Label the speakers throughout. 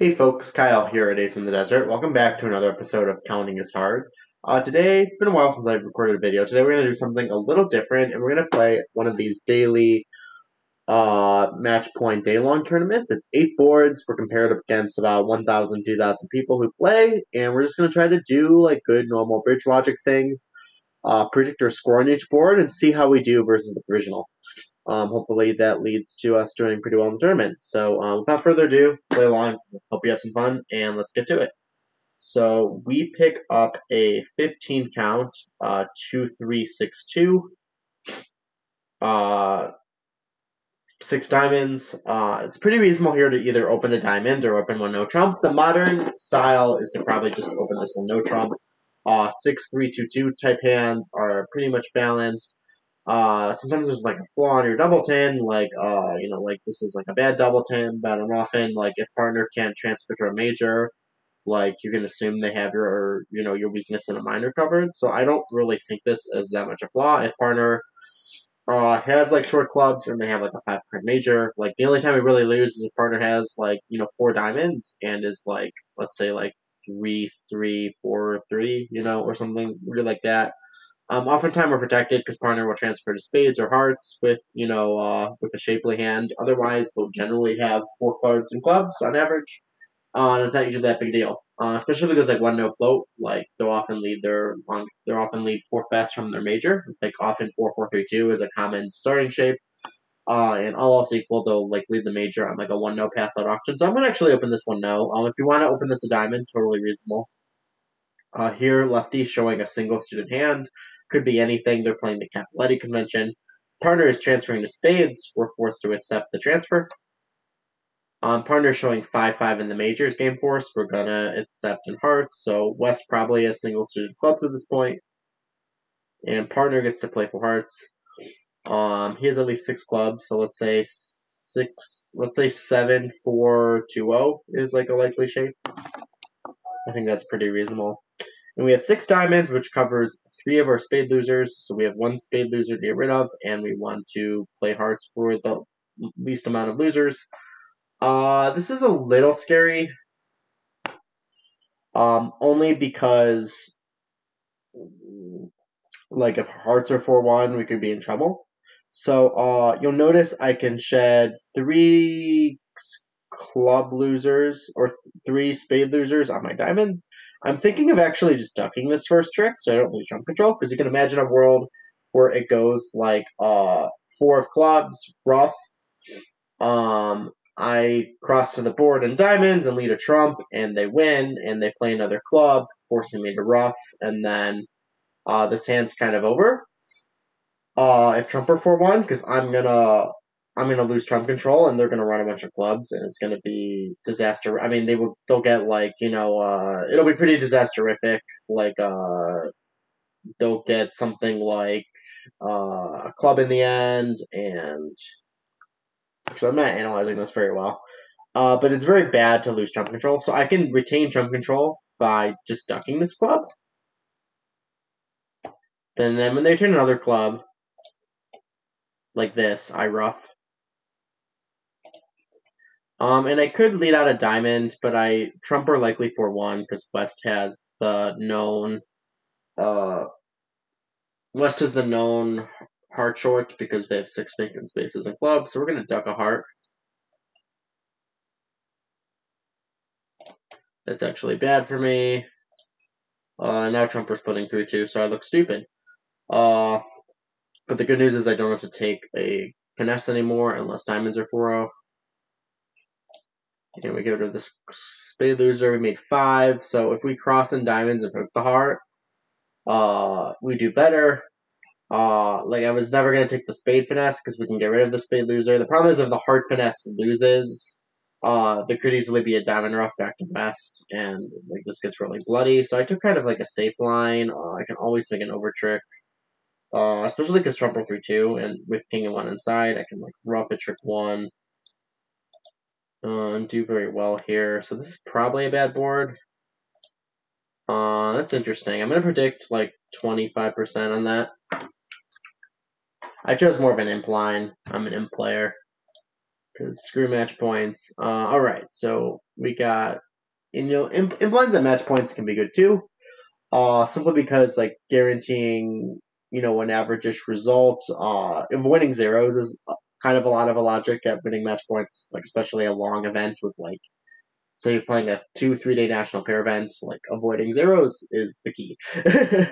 Speaker 1: Hey folks, Kyle here at Ace in the Desert. Welcome back to another episode of Counting is Hard. Uh, today, it's been a while since I've recorded a video. Today we're going to do something a little different, and we're going to play one of these daily uh, match point day-long tournaments. It's eight boards. We're compared against about 1,000, 2,000 people who play, and we're just going to try to do like good normal bridge logic things, uh, predict our score on each board, and see how we do versus the provisional. Um, hopefully that leads to us doing pretty well in the tournament. So um, without further ado, play along. Hope you have some fun, and let's get to it. So we pick up a 15 count, uh, 2362, uh, six diamonds. Uh, it's pretty reasonable here to either open a diamond or open one no trump. The modern style is to probably just open this one no trump. Uh, six, three, two, two type hands are pretty much balanced. Uh, sometimes there's like a flaw in your double ten, like uh, you know, like this is like a bad double ten, but often like if partner can't transfer to a major, like you can assume they have your you know your weakness in a minor covered. So I don't really think this is that much a flaw. If partner uh has like short clubs and they have like a five card major, like the only time we really lose is if partner has like you know four diamonds and is like let's say like three three four three, you know, or something weird like that. Um, oftentimes we're protected because partner will transfer to spades or hearts with, you know, uh, with a shapely hand. Otherwise, they'll generally have four cards and clubs on average. Uh, and it's not usually that big deal. Uh, especially because like one no float, like they'll often lead their on they're often lead fourth best from their major. Like often four four three two is a common starting shape. Uh, and all else equal, they'll like lead the major on like a one no pass out auction. So I'm gonna actually open this one no. Um, if you want to open this a diamond, totally reasonable. Uh, here, lefty showing a single suited hand. Could be anything. They're playing the Cappelletti convention. Partner is transferring to spades. We're forced to accept the transfer. Um, partner showing 5-5 in the majors game force. We're going to accept in hearts. So West probably has single suited clubs at this point. And partner gets to play for hearts. Um, he has at least six clubs. So let's say six, let's say seven, four, two, zero is like a likely shape. I think that's pretty reasonable. And we have six diamonds, which covers three of our spade losers. So we have one spade loser to get rid of, and we want to play hearts for the least amount of losers. Uh, this is a little scary. Um, only because, like, if hearts are 4 1, we could be in trouble. So, uh, you'll notice I can shed three club losers or th- three spade losers on my diamonds. I'm thinking of actually just ducking this first trick so I don't lose trump control because you can imagine a world where it goes like uh four of clubs, ruff. Um, I cross to the board in diamonds and lead a trump, and they win, and they play another club, forcing me to ruff, and then uh, this hand's kind of over. Uh, if trump are four one, because I'm gonna I'm gonna lose trump control, and they're gonna run a bunch of clubs, and it's gonna be disaster. I mean, they will they'll get like you know uh, it'll be pretty disasterific. Like uh, they'll get something like uh, a club in the end, and actually I'm not analyzing this very well. Uh, but it's very bad to lose trump control, so I can retain trump control by just ducking this club. Then, then when they turn another club, like this, I ruff. Um, and I could lead out a diamond, but I trump are likely for one because West has the known. Uh, West has the known heart short because they have six vacant spaces in clubs, so we're gonna duck a heart. That's actually bad for me. Uh, now Trumper's putting through too, so I look stupid. Uh, but the good news is I don't have to take a finesse anymore unless diamonds are 4 and we go to the spade loser. We made five. So if we cross in diamonds and hook the heart, uh, we do better. Uh, like I was never gonna take the spade finesse because we can get rid of the spade loser. The problem is if the heart finesse loses, uh, there could easily be a diamond ruff back to best, and like this gets really bloody. So I took kind of like a safe line. Uh, I can always make an over trick. Uh, especially because Trump 3 2, and with King and 1 inside, I can like ruff a trick 1, uh, do very well here. So this is probably a bad board. Uh, that's interesting. I'm going to predict like 25% on that. I chose more of an imp line. I'm an imp player. Cause Screw match points. Uh, Alright, so we got... You know, imp, imp lines at match points can be good too. Uh, simply because, like, guaranteeing, you know, an average-ish result, uh, avoiding zeros is uh, kind of a lot of a logic at winning match points, like especially a long event with like, say you're playing a two, three day national pair event, like avoiding zeros is the key.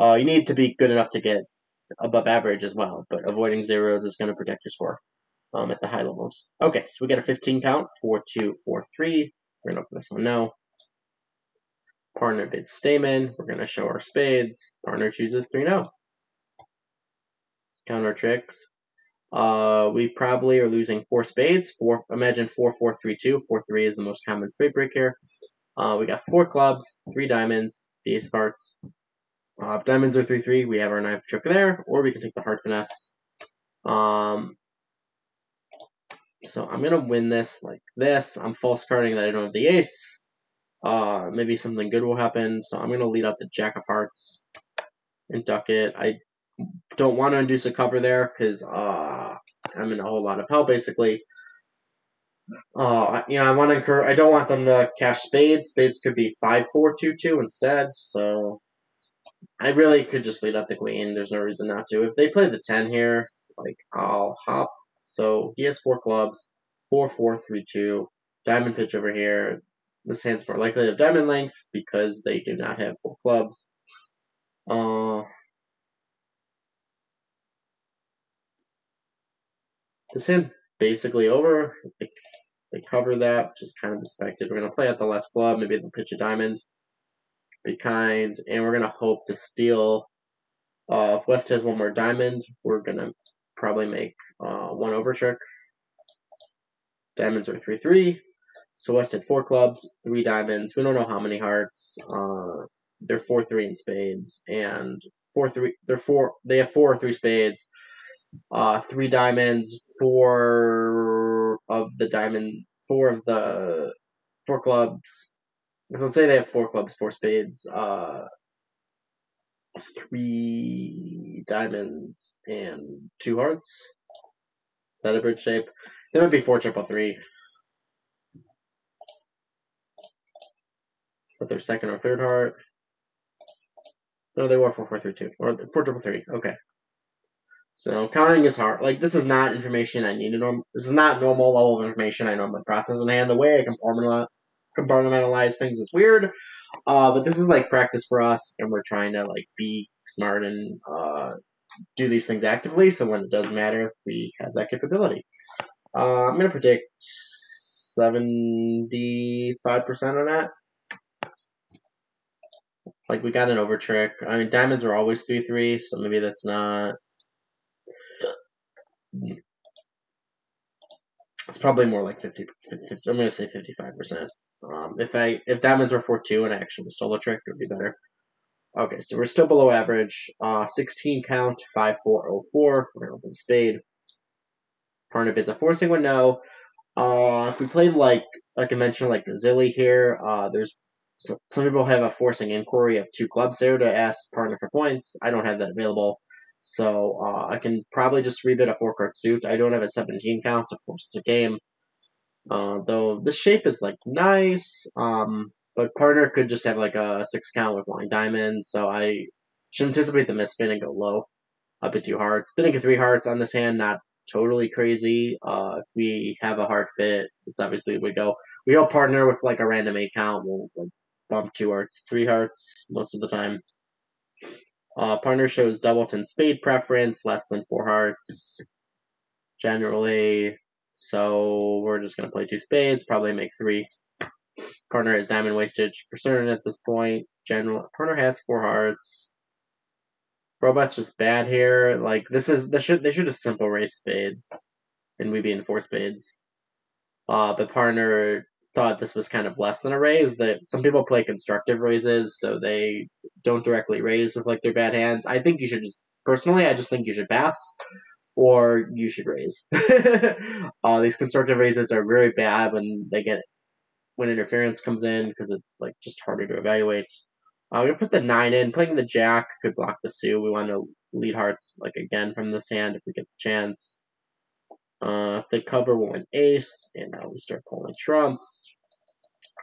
Speaker 1: uh, you need to be good enough to get above average as well, but avoiding zeros is going to protect your score um, at the high levels. Okay, so we get a 15 count, 4, 2, 4, 3. We're going to open this one now. Partner bids Stayman. We're going to show our spades. Partner chooses 3 no. Let's count our tricks. Uh, we probably are losing four spades. Four. Imagine four, four, three, two. Four, three is the most common spade break here. Uh, we got four clubs, three diamonds, the ace of hearts. Uh, if diamonds are three, three, we have our knife trick there, or we can take the heart finesse. Um, so I'm gonna win this like this. I'm false carding that I don't have the ace. Uh, maybe something good will happen. So I'm gonna lead out the jack of hearts and duck it. I don't want to induce a cover there because uh, I'm in a whole lot of hell basically. Uh, you know, I want to encourage. I don't want them to cash spades. Spades could be five, four, two, two instead. So I really could just lead out the queen. There's no reason not to. If they play the ten here, like I'll hop so he has four clubs, four, four, three, two. Diamond pitch over here. This hand's more likely to have diamond length because they do not have four clubs. Uh, this hand's basically over. They, they cover that, just kind of expected. We're going to play at the last club. Maybe they'll pitch a diamond. Be kind. And we're going to hope to steal. Uh, if West has one more diamond, we're going to probably make uh, one over trick. Diamonds are 3 3. So West had four clubs, three diamonds. We don't know how many hearts. Uh, they're 4 3 in spades. And 4 3. They're four. They have four or three spades. Uh, three diamonds, four of the diamond, four of the four clubs. So let's say they have four clubs, four spades. Uh, three diamonds and two hearts. Is that a bridge shape? That would be four triple three. Is that their second or third heart? No, they were four four three two or four triple three. Okay. So counting is hard. Like this is not information I need to know. This is not normal level of information I normally process in hand. The way I compartmentalize things is weird. Uh, but this is like practice for us, and we're trying to like be smart and uh, do these things actively. So when it does matter, we have that capability. Uh, I'm gonna predict seventy-five percent on that. Like we got an over trick. I mean, diamonds are always three three, so maybe that's not. It's probably more like 50, 50 I'm gonna say fifty-five percent. Um, if I if diamonds were four two and I actually stole a trick, it would be better. Okay, so we're still below average. Uh, 16 count, 5404. We're gonna open a spade. Partner bids a forcing one, no. Uh, if we played like a conventional like Zilly here, uh, there's some people have a forcing inquiry of two clubs there to ask partner for points. I don't have that available. So uh, I can probably just rebid a four card suit. I don't have a 17 count to force the game. Uh, though the shape is like nice, um, but partner could just have like a six count with blind diamond, so I should anticipate the misspin and go low. A bit two hearts. Spinning a three hearts on this hand, not totally crazy. Uh, if we have a heart fit, it's obviously we go we go partner with like a random eight count. We'll like bump two hearts, three hearts most of the time. Uh, partner shows doubleton spade preference, less than four hearts. Generally, so we're just going to play two spades, probably make three. Partner has diamond wastage for certain at this point. General partner has four hearts. Robot's just bad here. Like this is they should they should just simple raise spades, and we be in four spades. Uh, but partner thought this was kind of less than a raise. That some people play constructive raises, so they don't directly raise with like their bad hands. I think you should just personally, I just think you should pass or you should raise. uh, these constructive raises are very bad when they get when interference comes in because it's like just harder to evaluate. Uh, we're gonna put the nine in. Playing the jack could block the suit. We want to lead hearts like again from this hand if we get the chance. Uh, if they cover, we'll win ace, and now we start pulling trumps.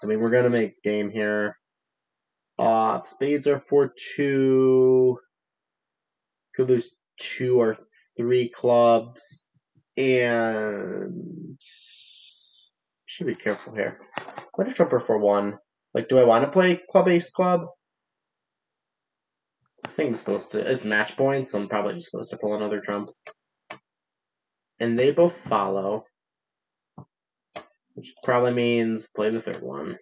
Speaker 1: I mean, we're gonna make game here. Uh, spades are four two. Could lose two or three clubs, and should be careful here. What a trumper for one. Like, do I want to play club ace club? I think I'm supposed to. It's match point, so I'm probably just supposed to pull another trump. And they both follow, which probably means play the third one.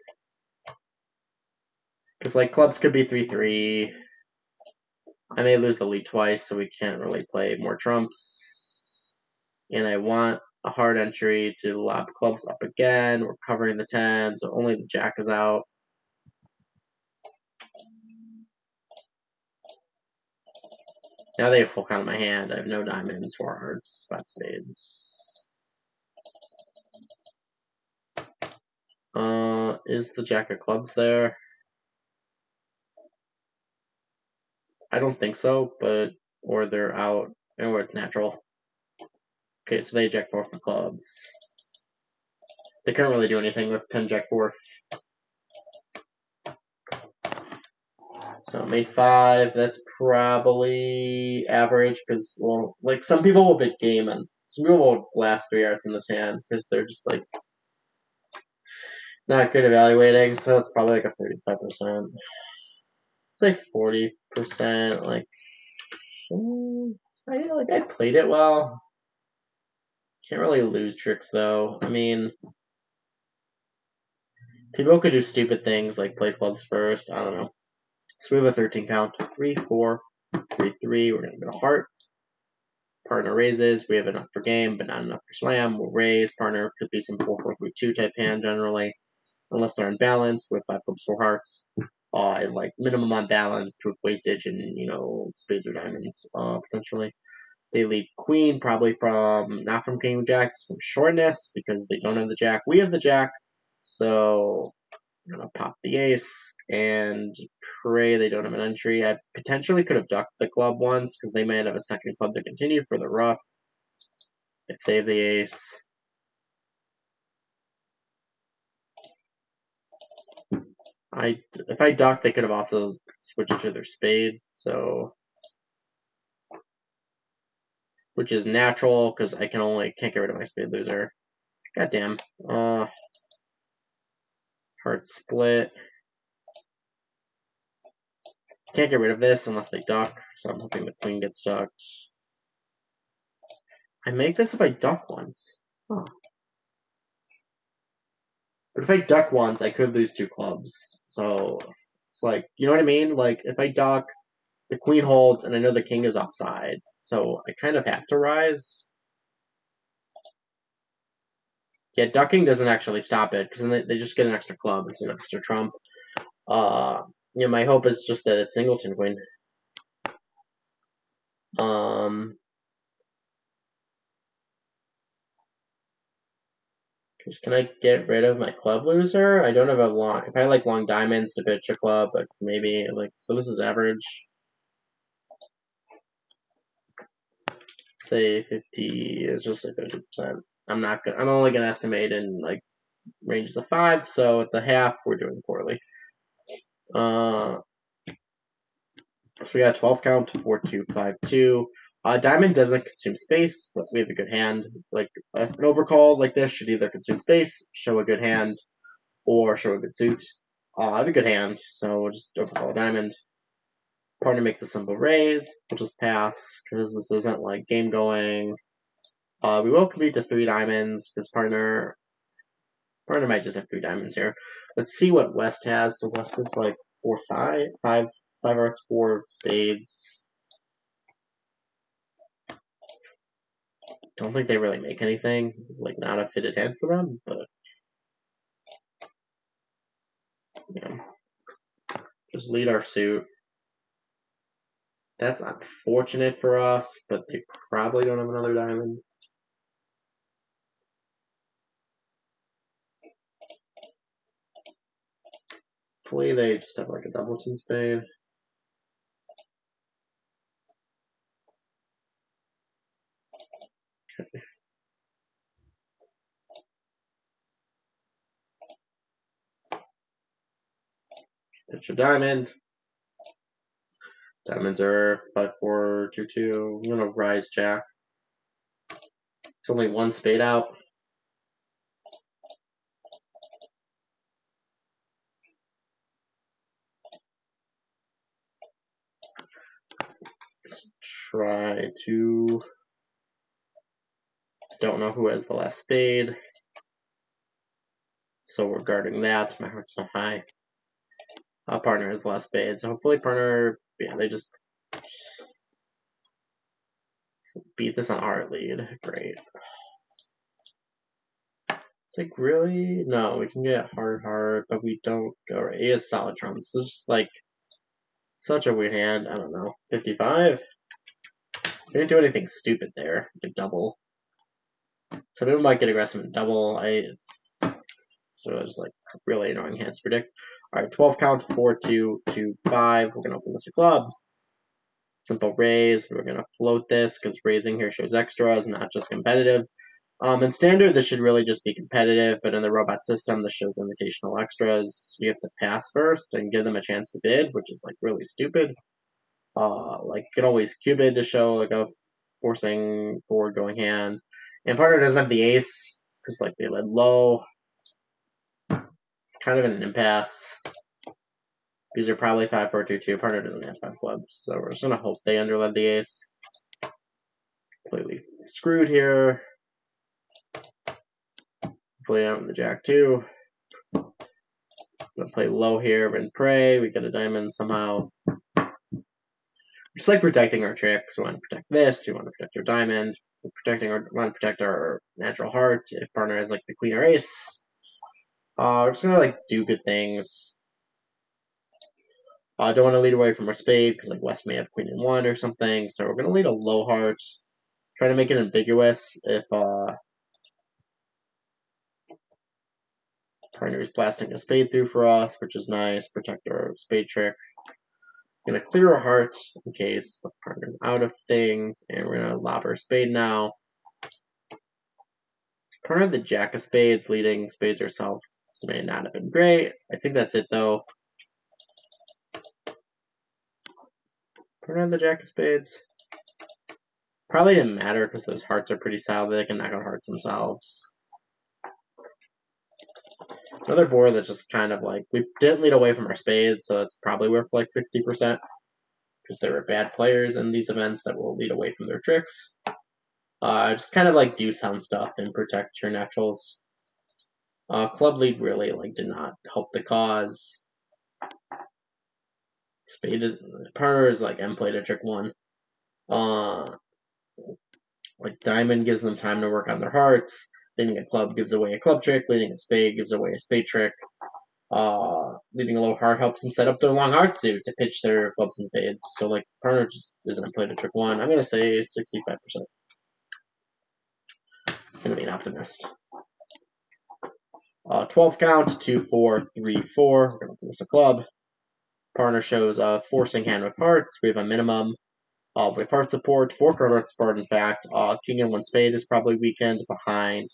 Speaker 1: Because, like, clubs could be 3 3. I may lose the lead twice, so we can't really play more trumps. And I want a hard entry to lob clubs up again. We're covering the 10, so only the jack is out. Now they have full count in my hand. I have no diamonds, four hearts, five spades. Uh, is the jack of clubs there? I don't think so, but or they're out, or it's natural. Okay, so they jack four for clubs. They couldn't really do anything with 10 jack four. So made five. That's probably average because, well, like some people will big gaming. some people will last three arts in this hand because they're just like not good evaluating. So that's probably like a thirty-five percent. Say forty percent. Like, I like I played it well. Can't really lose tricks though. I mean, people could do stupid things like play clubs first. I don't know. So we have a 13 count. 3, 4, 3, 3. We're going to go heart. Partner raises. We have enough for game, but not enough for slam. We'll raise. Partner could be some 4, 4, 3, 2 type hand generally. Unless they're in unbalanced with 5 clubs, 4 hearts. Uh, like minimum unbalanced with wastage and, you know, spades or diamonds, uh, potentially. They lead queen, probably from, not from king of jacks, from shortness, because they don't have the jack. We have the jack. So I'm gonna pop the ace and pray they don't have an entry. I potentially could have ducked the club once because they might have a second club to continue for the ruff. If they have the ace. I if I ducked, they could have also switched to their spade. So, which is natural because I can only can't get rid of my spade loser. God damn. Uh, Hard split. Can't get rid of this unless they duck, so I'm hoping the queen gets ducked. I make this if I duck once. Huh. But if I duck once, I could lose two clubs. So it's like, you know what I mean? Like, if I duck, the queen holds, and I know the king is offside. So I kind of have to rise. Yeah, ducking doesn't actually stop it because then they, they just get an extra club. It's an extra trump. Uh, know, my hope is just that it's singleton queen. Um, because can I get rid of my club loser? I don't have a long. If I like long diamonds to pitch a club, but maybe like so. This is average. Say fifty is just like fifty percent. I'm not gonna. I'm only gonna estimate in like ranges of five. So at the half, we're doing poorly. Uh, so we got 12 count, 4 2 5 2. Uh, diamond doesn't consume space, but we have a good hand. Like an overcall like this should either consume space, show a good hand, or show a good suit. Uh, I have a good hand, so we'll just overcall a diamond. Partner makes a simple raise. We'll just pass because this isn't like game going. Uh, we will complete the three diamonds because partner partner might just have three diamonds here. Let's see what West has. So West is like four, five, five, five hearts, four spades. Don't think they really make anything. This is like not a fitted hand for them, but yeah, just lead our suit. That's unfortunate for us, but they probably don't have another diamond. Hopefully they just have like a doubleton spade. Pitch a diamond. Diamonds are 5 4 2 2. I'm gonna rise jack. It's only one spade out. Let's try to. Don't know who has the last spade. So we're guarding that. My heart's not high. Uh, partner has the last spade. So hopefully partner, yeah, they just beat this on our lead. Great. It's like, really? No, we can get hard, hard, but we don't go right. He has solid trumps. This is like such a weird hand. I don't know. 55? We didn't do anything stupid there. We double. So people might get aggressive and double. I so it's like really annoying hands to predict. All right, 12 count, 4, 2, 2, 5. We're to open this club. Simple raise. We're to float this because raising here shows extras, not just competitive. Um, in standard, this should really just be competitive, but in the robot system, this shows invitational extras. You have to pass first and give them a chance to bid, which is like really stupid. Uh, like you can always cube it to show like a forcing forward going hand. And partner doesn't have the ace because like they led low. Kind of an impasse. These are probably five four two two. Partner doesn't have five clubs, so we're just gonna hope they underled the ace. Completely screwed here. Play out in the jack two. Gonna play low here and pray. We get a diamond somehow. Just like protecting our tricks. We want to protect this. We want to protect our diamond. We're protecting our want to protect our natural heart. If partner has like the queen or ace, uh, we're just gonna like do good things. I uh, don't want to lead away from our spade because like West may have queen and one or something. So we're gonna lead a low heart. Try to make it ambiguous if uh partner is blasting a spade through for us, which is nice. Protect our spade trick. Gonna clear our heart in case the partner's out of things, and we're gonna lob our spade now. Partner the jack of spades, leading spades herself. This may not have been great. I think that's it though. Partner the jack of spades. Probably didn't matter because those hearts are pretty solid. They can knock out hearts themselves. Another board that just kind of like, we didn't lead away from our spades, so that's probably worth like 60%. Because there were bad players in these events that will lead away from their tricks. Uh, just kind of like do sound stuff and protect your naturals. Uh, Club League really like did not help the cause. Spade is partner is like M played a trick one. Uh, like Diamond gives them time to work on their hearts. Leading a club gives away a club trick. Leading a spade gives away a spade trick. Uh, leading a low heart helps them set up their long heart suit to pitch their clubs and spades. So, like, partner just isn't a trick one. I'm going to say 65%. I'm Going to be an optimist. Uh, 12 count, 2, 4, 3, 4. We're going to open this a club. Partner shows a forcing hand with hearts. We have a minimum uh, with heart support, four card support, in fact. Uh, King and one spade is probably weakened behind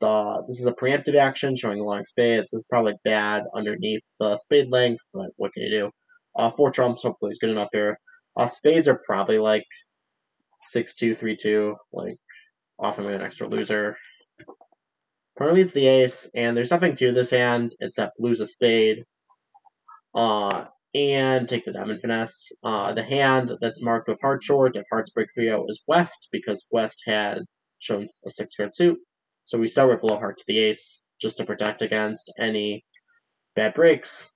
Speaker 1: the, this is a preemptive action showing long spades. This is probably bad underneath the spade length, but what can you do? Uh, four trumps hopefully is good enough here. Uh, spades are probably like six two three two, like often with an extra loser. Partner leads the ace, and there's nothing to this hand except lose a spade. Uh, and take the diamond finesse. Uh, the hand that's marked with heart short, if hearts break 3 0, is West, because West had shown a six card suit. So we start with low heart to the ace just to protect against any bad breaks.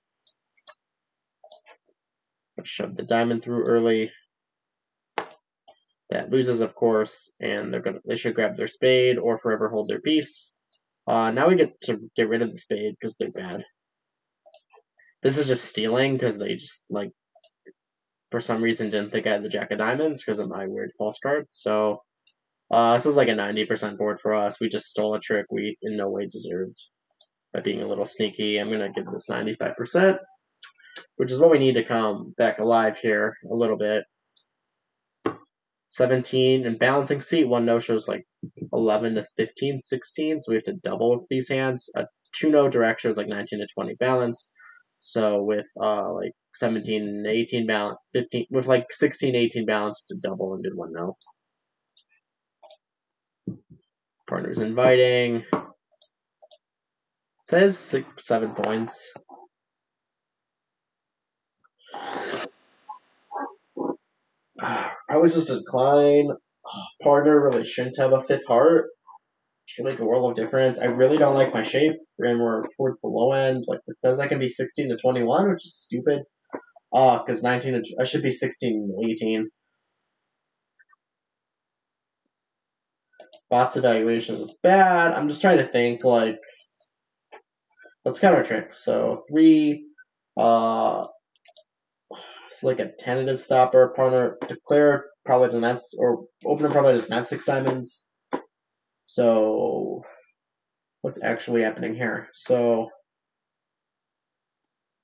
Speaker 1: Shove the diamond through early. That loses, of course, and they're gonna they should grab their spade or forever hold their piece. Uh, now we get to get rid of the spade because they're bad. This is just stealing because they just like for some reason didn't think I had the jack of diamonds because of my weird false card. So uh, this is like a 90% board for us. We just stole a trick we in no way deserved by being a little sneaky. I'm going to give this 95%, which is what we need to come back alive here a little bit. 17 and balancing seat one no shows like 11 to 15 16 so we have to double with these hands a two no direct shows like 19 to 20 balance So with uh like 17, and 18 balance, 15, with like 16, 18 balance, a double and did one no. Partner's inviting. Says six, seven points. I was just decline. Partner really shouldn't have a fifth heart. Should make a world of difference. I really don't like my shape. and we're towards the low end. Like it says I can be 16 to 21, which is stupid. Uh, because 19 to, I should be 16 to 18. Bots evaluation is bad. I'm just trying to think like let's counter tricks. So three, uh, it's like a tentative stopper. Partner declare probably doesn't or opener probably doesn't have six diamonds. So what's actually happening here? So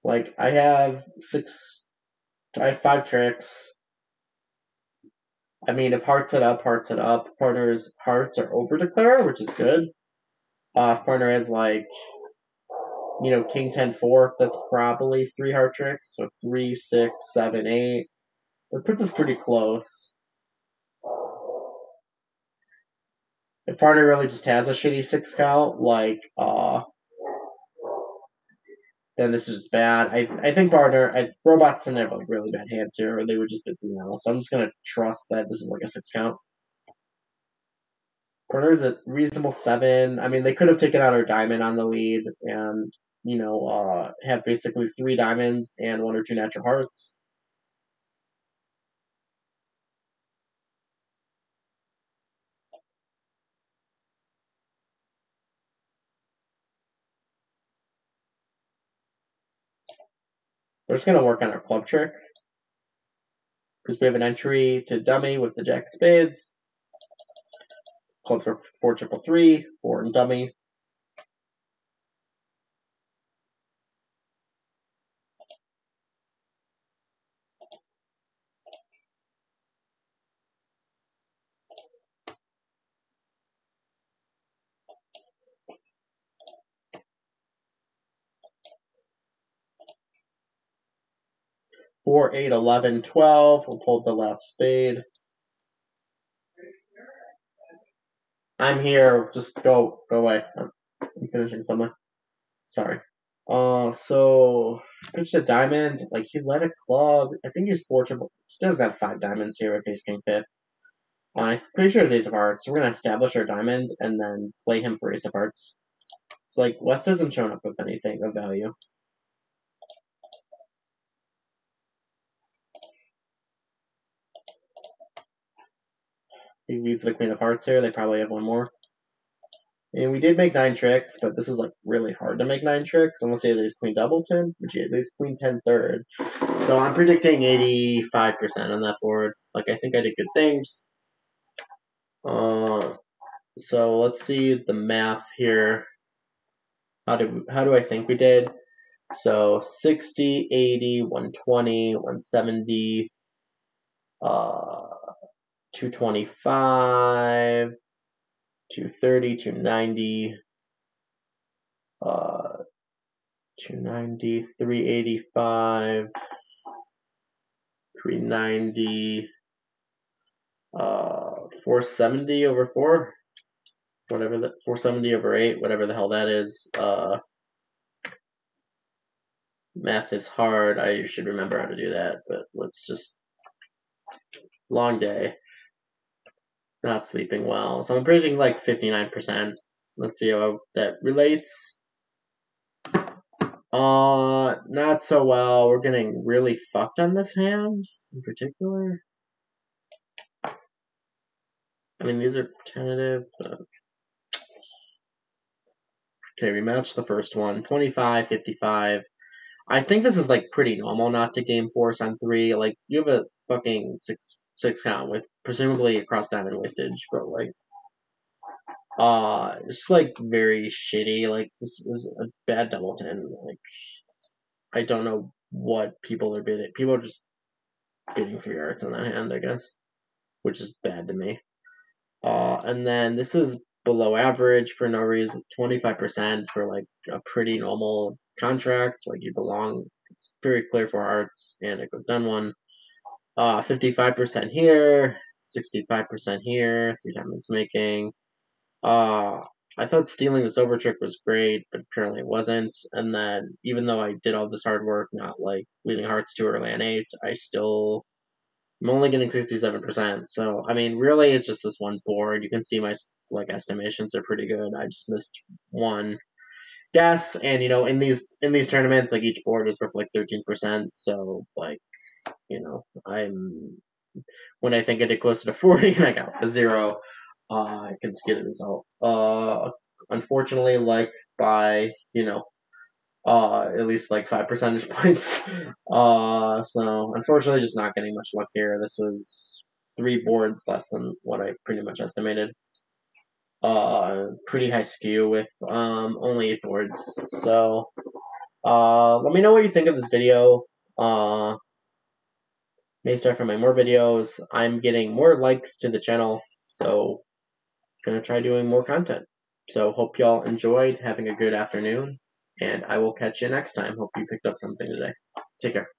Speaker 1: like I have six, I have five tricks. I mean, if hearts it up, hearts it up. Partner's hearts are over declare, which is good. Uh, partner has like you know, king 10 4, that's probably three heart tricks. So three, six, seven, eight. But put this pretty close. If partner really just has a shitty six count, like, uh, then this is bad. I I think partner, I, robots didn't have like really bad hands here, or they would just be, you know. So I'm just gonna trust that this is like a six count. Partner is a reasonable seven. I mean, they could have taken out our diamond on the lead, and you know, uh, have basically three diamonds and one or two natural hearts. We're just going to work on our club trick. Because we have an entry to dummy with the jack of spades. Clubs are four triple three, four and dummy. Four, eight, eleven, twelve. We'll pull the last spade. I'm here. Just go, go away. I'm finishing something. Sorry. Uh, so pitched a diamond. Like he led a club. I think he's fortunate. He doesn't have five diamonds here with Ace King fifth. Uh, I'm pretty sure it's Ace of Hearts. So we're gonna establish our diamond and then play him for Ace of Hearts. It's like West hasn't shown up with anything of value. He leads the Queen of Hearts here. They probably have one more. And we did make nine tricks, but this is like really hard to make nine tricks unless he has ace queen doubleton, which he has ace queen ten third. So I'm predicting 85% on that board. Like I think I did good things. Uh, so let's see the math here. How do how do I think we did? So 60, 80, 120, 170, uh, 225, 230, 290, uh, 290, 385, 390, uh, 470 over 4, whatever that, 470 over 8, whatever the hell that is, uh, math is hard, I should remember how to do that, but let's just, long day not sleeping well. So I'm predicting like 59%. Let's see how that relates. Uh, not so well. We're getting really fucked on this hand in particular. I mean, these are tentative, but... Okay, we matched the first one. 25, 55. I think this is like pretty normal not to game force on three. Like you have a fucking six six count with presumably across diamond wastage, but like uh it's like very shitty. Like this is a bad double ten. Like I don't know what people are bidding. People are just bidding three arts on that hand, I guess. Which is bad to me. Uh and then this is below average for no reason, twenty five percent for like a pretty normal contract, like you belong. It's very clear for arts, and it goes down one. Uh, 55% here, 65% here, three diamonds making. Uh, I thought stealing this over trick was great, but apparently it wasn't. And then, even though I did all this hard work, not like leaving hearts too early on eight, I still I'm only getting 67%. So, I mean, really, it's just this one board. You can see my, like, estimations are pretty good. I just missed one guess. And, you know, in these, in these tournaments, like, each board is for, like, 13%. So, like, you know, I'm, when I think I did closer to 40 and I got a zero, uh, I can see the result. Uh, unfortunately, like, by, you know, uh, at least like five percentage points. Uh, so unfortunately, just not getting much luck here. This was three boards less than what I pretty much estimated. Uh, pretty high skew with um only eight boards. So, uh, let me know what you think of this video. Uh, may start filming more videos. I'm getting more likes to the channel, so gonna try doing more content. So hope y'all enjoyed having a good afternoon and I will catch you next time. Hope you picked up something today. Take care.